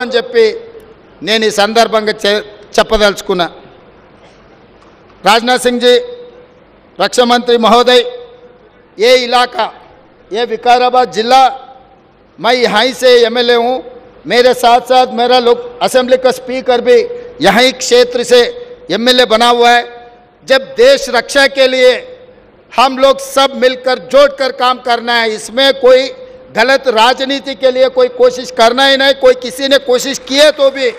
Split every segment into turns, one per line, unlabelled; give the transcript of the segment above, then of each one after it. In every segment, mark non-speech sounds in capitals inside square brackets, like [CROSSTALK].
అని చెప్పి నేను ఈ సందర్భంగా చె- చెప్పదలుచుకున్నా राजनाथ सिंह जी रक्षा मंत्री महोदय ये इलाका ये विकाराबाद जिला मैं यहाँ ही से एमएलए हूँ मेरे साथ साथ मेरा लोग असेंबली का स्पीकर भी यहीं क्षेत्र से एमएलए बना हुआ है जब देश रक्षा के लिए हम लोग सब मिलकर जोड़कर काम करना है इसमें कोई गलत राजनीति के लिए कोई कोशिश करना ही नहीं, कोई किसी ने कोशिश की है तो भी।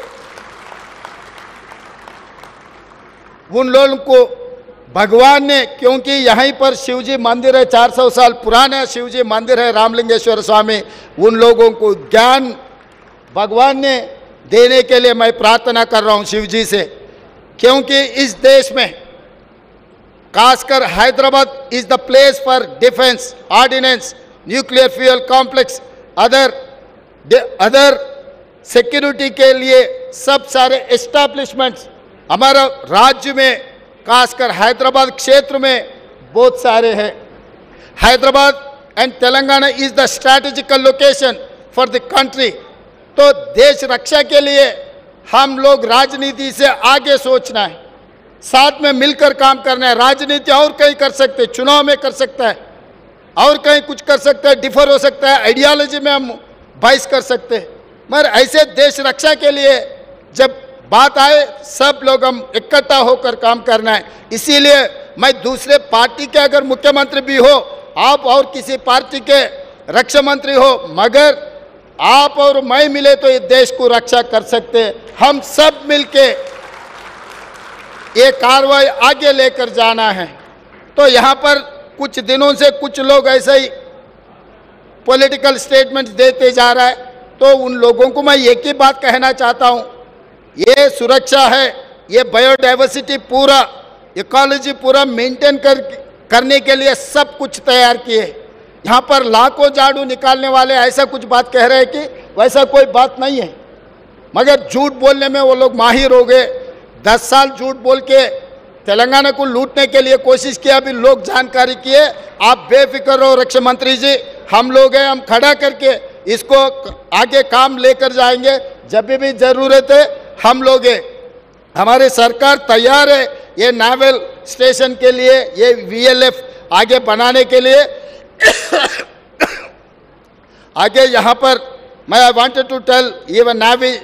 उन लोगों को भगवान ने, क्योंकि यहीं पर शिवजी मंदिर है 400 साल पुराना शिवजी मंदिर है, रामलिंगेश्वर स्वामी, उन लोगों को ज्ञान भगवान ने देने के लिए मैं प्रार्थना कर रहा हूँ शिवजी से, क्योंकि इस देश में खासकर Hyderabad is the place for defence ordnance nuclear fuel complex, other other security के लिए सब सारे एस्टैब्लिशमेंट्स हमारा राज्य में, खासकर हैदराबाद क्षेत्र में बहुत सारे हैं। Hyderabad and Telangana is the strategical location for the country तो देश रक्षा के लिए हम लोग राजनीति से आगे सोचना है। साथ में मिलकर काम करना है। राजनीति और कहीं कर सकते, चुनाव में कर सकता है। और कहीं कुछ कर सकते हैं डिफर हो सकता है आइडियोलॉजी में हम बाइस कर सकते हैं। मगर ऐसे देश रक्षा के लिए जब बात आए, सब लोग हम इकट्ठा होकर काम करना है। इसीलिए मैं दूसरे पार्टी के अगर मुख्यमंत्री भी हो, आप और किसी पार्टी के रक्षा मंत्री हो, मगर आप और मैं मिले तो ये देश को रक्षा कर सकते हम सब मिलके ये कार्रवाई आगे लेकर जाना है। तो यहाँ पर कुछ दिनों से कुछ लोग ऐसे ही पॉलिटिकल स्टेटमेंट्स देते जा रहा है। तो उन लोगों को मैं एक ही बात कहना चाहता हूँ, ये सुरक्षा है, ये बायोडाइवर्सिटी पूरा इकोलॉजी पूरा मेंटेन कर, करने के लिए सब कुछ तैयार किए। यहाँ पर लाखों झाड़ू निकालने वाले ऐसा कुछ बात कह रहे हैं कि वैसा कोई बात नहीं है। मगर झूठ बोलने में वो लोग माहिर हो गए। दस साल झूठ बोल के तेलंगाना को लूटने के लिए कोशिश किया, अभी लोग जानकारी किए। आप बेफिक्र रहो रक्षा मंत्री जी, हम लोग हैं, हम खड़ा करके इसको आगे काम लेकर जाएँगे। जब भी ज़रूरत है, हम लोग हैं। हमारी सरकार तैयार है ये नावल स्टेशन के लिए, ये वीएलएफ आगे बनाने के लिए। [COUGHS] आगे यहाँ पर मैं I wanted to tell even navy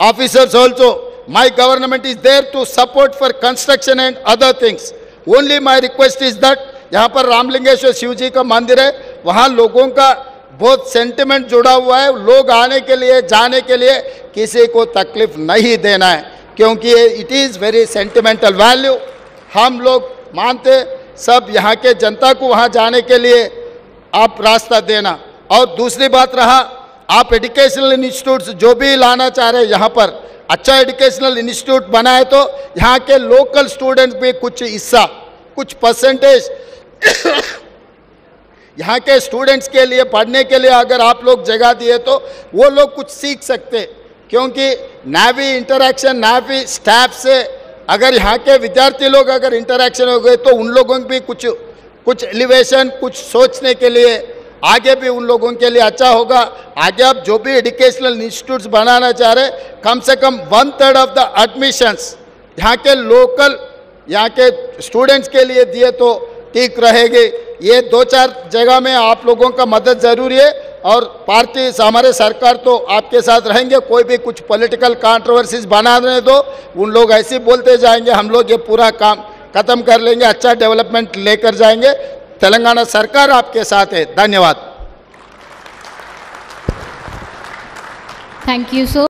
officers also my government is there to support for construction and other things. Only my request is that, यहाँ पर रामलिंगेश्वर शिव जी का मंदिर है, वहाँ लोगों का बहुत सेंटिमेंट जुड़ा हुआ है, लोग आने के लिए, जाने के लिए किसी को तकलीफ़ नहीं देना है, क्योंकि it is very sentimental value हम लोग मानते सब यहाँ के जनता को वहाँ जाने के लिए आप रास्ता देना। और दूसरी बात रहा, आप एजुकेशनल इंस्टीट्यूट्स जो भी लाना चाह रहे हैं यहाँ पर अच्छा एजुकेशनल इंस्टीट्यूट बनाए तो यहाँ के लोकल स्टूडेंट भी कुछ हिस्सा, कुछ परसेंटेज [COUGHS] यहाँ के स्टूडेंट्स के लिए, पढ़ने के लिए अगर आप लोग जगह दिए तो वो लोग कुछ सीख सकते। क्योंकि नावी इंटरेक्शन नावी स्टाफ से अगर यहाँ के विद्यार्थी लोग अगर इंटरेक्शन हो गए तो उन लोगों की भी कुछ कुछ एलिवेशन कुछ सोचने के लिए आगे भी उन लोगों के लिए अच्छा होगा। आगे आप जो भी एजुकेशनल इंस्टीट्यूट्स बनाना चाह रहे, कम से कम one third of the admissions यहाँ के लोकल यहाँ के स्टूडेंट्स के लिए दिए तो ठीक रहेगी। ये दो चार जगह में आप लोगों का मदद ज़रूरी है और पार्टी, हमारे सरकार तो आपके साथ रहेंगे, कोई भी कुछ पॉलिटिकल कंट्रोवर्सीज बनाने दो, उन लोग ऐसे बोलते जाएँगे, हम लोग ये पूरा काम खत्म कर लेंगे अच्छा डेवलपमेंट लेकर जाएँगे। तेलंगाना सरकार आपके साथ है। धन्यवाद।
Thank you so